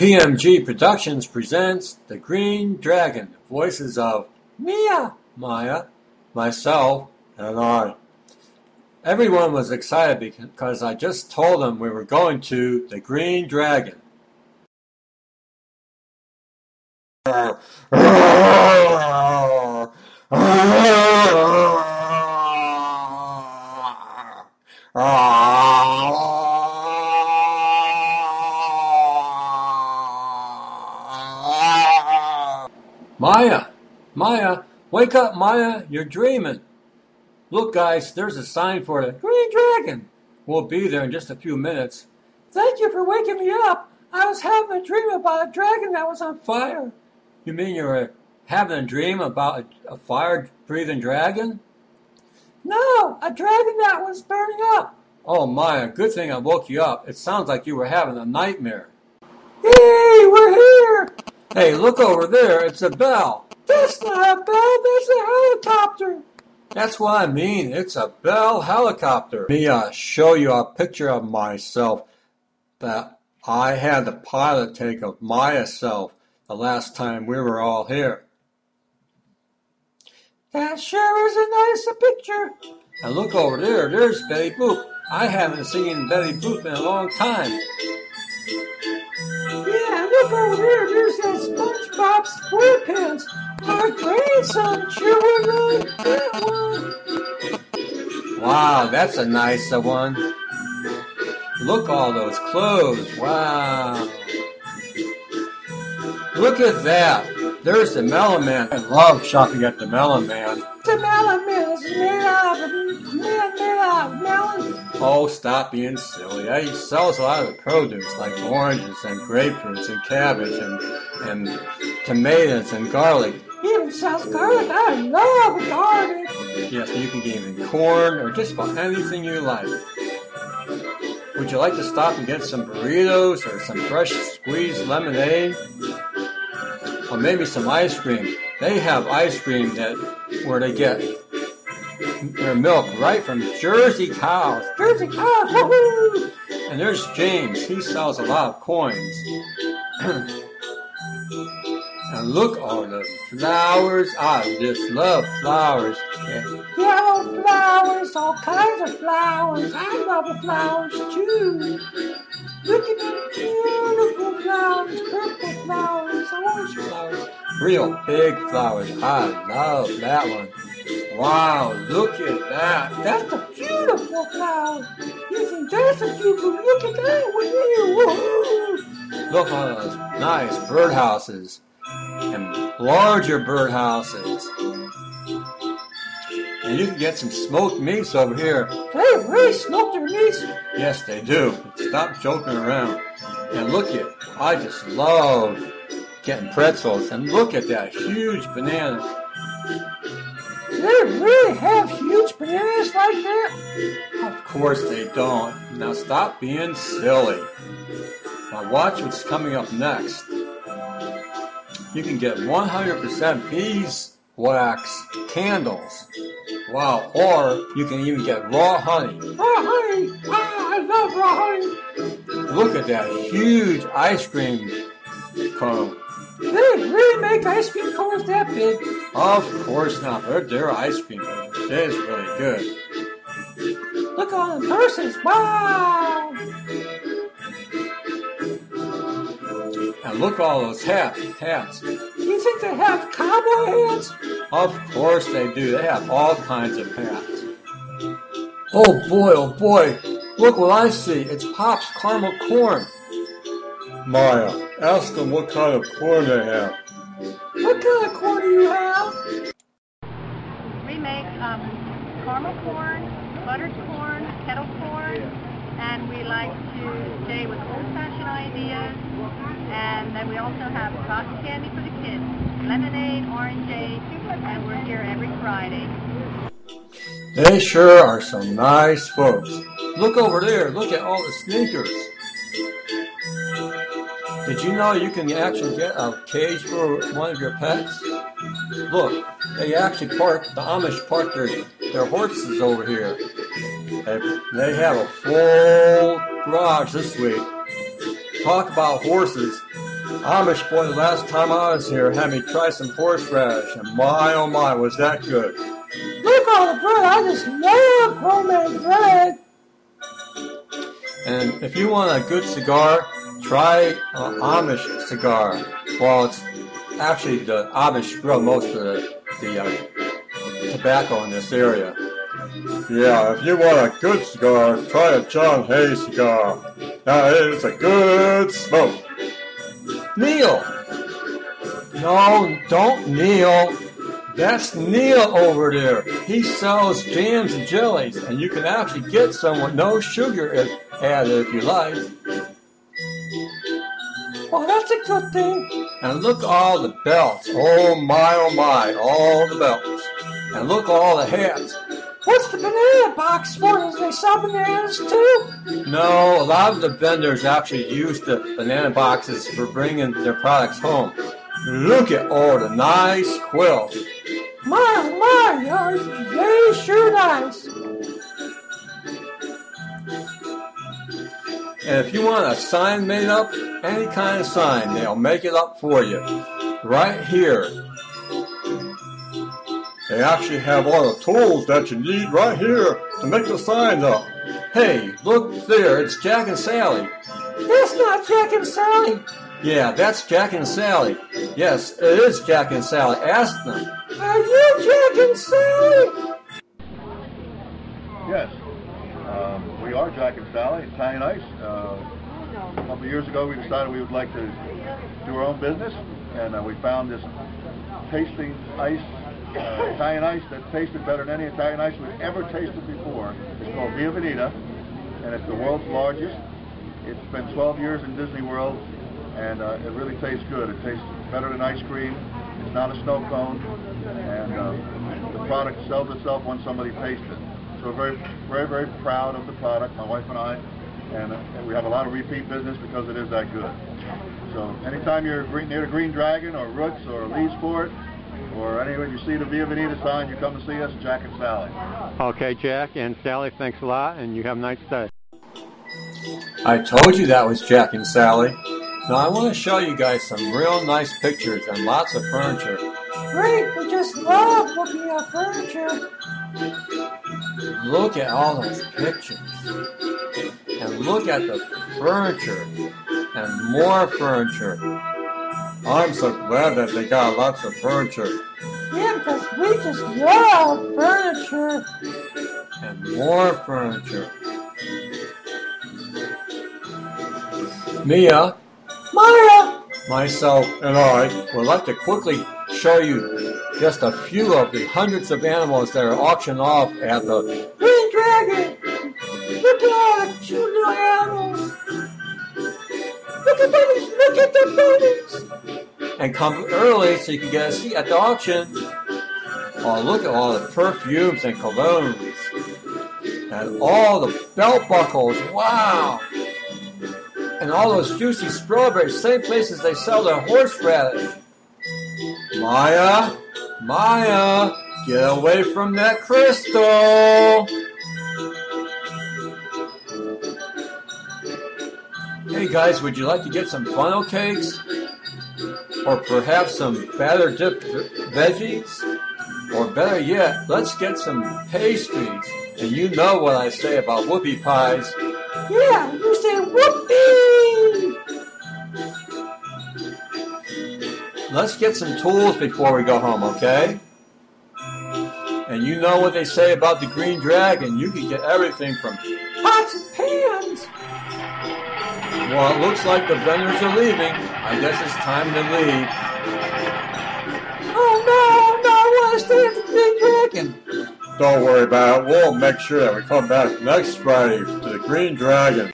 PMG Productions presents The Green Dragon, voices of Mia, Maya, myself, and I. Everyone was excited because I just told them we were going to The Green Dragon. Maya! Maya! Wake up, Maya! You're dreaming! Look, guys, there's a sign for the Green Dragon! We'll be there in just a few minutes. Thank you for waking me up! I was having a dream about a dragon that was on fire. You mean you were having a dream about a, a fire breathing dragon? No, a dragon that was burning up. Oh, Maya, good thing I woke you up. It sounds like you were having a nightmare. Hey, we're here! Hey, look over there. It's a bell. That's not a bell. That's a helicopter. That's what I mean. It's a Bell helicopter. Me show you a picture of myself that I had the pilot take of myself the last time we were all here. That sure is a nice picture. And look over there. There's Betty Boop. I haven't seen Betty Boop in a long time. Over there. There's that SpongeBob SquarePants. Our grandson would like that one. Wow, that's a nice one. Look all those clothes. Wow. Look at that. There's the Melon Man. I love shopping at the Melon Man. The melon man is made out of man made out of melon. Oh, stop being silly. He sells a lot of the produce like oranges and grapefruits and cabbage and, and tomatoes and garlic. He even sells garlic. I love garlic. Yes, you can get even corn or just about anything you like. Would you like to stop and get some burritos or some fresh squeezed lemonade? Or maybe some ice cream. They have ice cream that where they get their milk right from Jersey cows. Jersey cow. Woohoo! And there's James. He sells a lot of coins. and look all the flowers. I just love flowers. Yellow flowers, all kinds of flowers. I love the flowers too. Look at beautiful flowers, purple flowers, orange flowers. Real big flowers. I love that one. Wow, look at that. That's a beautiful flower. Think that's a beautiful? Look at that one here. Look at those nice birdhouses and larger birdhouses. And you can get some smoked meats over here. They really smoked their meats. Yes, they do. Stop joking around. And look at, I just love getting pretzels. And look at that huge banana. Do they really have huge bananas like that? Of course they don't. Now stop being silly. Now watch what's coming up next. You can get 100% beeswax candles. Wow, or you can even get raw honey. Raw Look at that huge ice cream cone. They really make ice cream cones that big? Of course not. They're, they're ice cream cones. It is really good. Look at all the nurses. Wow. And look all those hat, hats. Do you think they have cowboy hats? Of course they do. They have all kinds of hats. Oh boy, oh boy. Look what I see. It's Pop's caramel corn. Maya, ask them what kind of corn they have. What kind of corn do you have? We make um, caramel corn, buttered corn, kettle corn, and we like to stay with old-fashioned ideas. And then we also have cotton candy for the kids, lemonade, orangeade, and we're here every Friday. They sure are some nice folks. Look over there. Look at all the sneakers. Did you know you can actually get a cage for one of your pets? Look, they actually park, the Amish park their, their horses over here. They, they have a full garage this week. Talk about horses. Amish boy, the last time I was here, had me try some horseradish, and my oh my, was that good. Look all the bread. I just love homemade bread. And if you want a good cigar, try an Amish cigar. Well, it's actually the Amish grow most of the, the uh, tobacco in this area. Yeah, if you want a good cigar, try a John Hay cigar. That is a good smoke. Neil! No, don't kneel. That's Neil over there. He sells jams and jellies, and you can actually get some with no sugar added if you like. Well, that's a good thing. And look all the belts. Oh my, oh my, all the belts. And look all the hats. What's the banana box for? Does they sell bananas too? No, a lot of the vendors actually use the banana boxes for bringing their products home. Look at all the nice quilts. My, my, yours very sure nice. And if you want a sign made up, any kind of sign, they'll make it up for you. Right here. They actually have all the tools that you need right here to make the signs up. Hey, look there, it's Jack and Sally. That's not Jack and Sally. Yeah, that's Jack and Sally. Yes, it is Jack and Sally. Ask them. Are you Jack and Sally? Yes. Um, we are Jack and Sally, Italian Ice. Uh, a couple of years ago, we decided we would like to do our own business, and uh, we found this tasting ice, uh, Italian ice that tasted better than any Italian ice we've ever tasted before. It's called Via Veneta, and it's the world's largest. It's been 12 years in Disney World, and uh, it really tastes good. It tastes better than ice cream. It's not a snow cone, and uh, the product sells itself when somebody tastes it. So we're very, very, very proud of the product, my wife and I, and, uh, and we have a lot of repeat business because it is that good. So anytime you're green, near the Green Dragon or Roots or Leesport or anywhere you see the Via Veneta sign, you come to see us, Jack and Sally. Okay, Jack and Sally, thanks a lot, and you have a nice day. I told you that was Jack and Sally. Now I want to show you guys some real nice pictures and lots of furniture. Great, we just love looking at furniture. Look at all those pictures. And look at the furniture. And more furniture. I'm so glad that they got lots of furniture. Yeah, because we just love furniture. And more furniture. Mia, Maya, myself, and I would like to quickly show you just a few of the hundreds of animals that are auctioned off at the Green Dragon. Look at all the cute little animals. Look at bunnies, look at the bunnies. and come early so you can get a seat at the auction. Oh, look at all the perfumes and colognes. And all the belt buckles. Wow. And all those juicy strawberries, same places they sell their horseradish. Maya, Maya, get away from that crystal. Hey guys, would you like to get some funnel cakes? Or perhaps some batter dipped veggies? Or better yet, let's get some pastries. And you know what I say about whoopie pies. Yeah, you say whoopee. Let's get some tools before we go home, okay? And you know what they say about the green dragon. You can get everything from Pots and pans. Well, it looks like the vendors are leaving. I guess it's time to leave. Oh no, no, I want to stay at the Green Dragon. Don't worry about it. We'll make sure that we come back next Friday to the Green Dragon.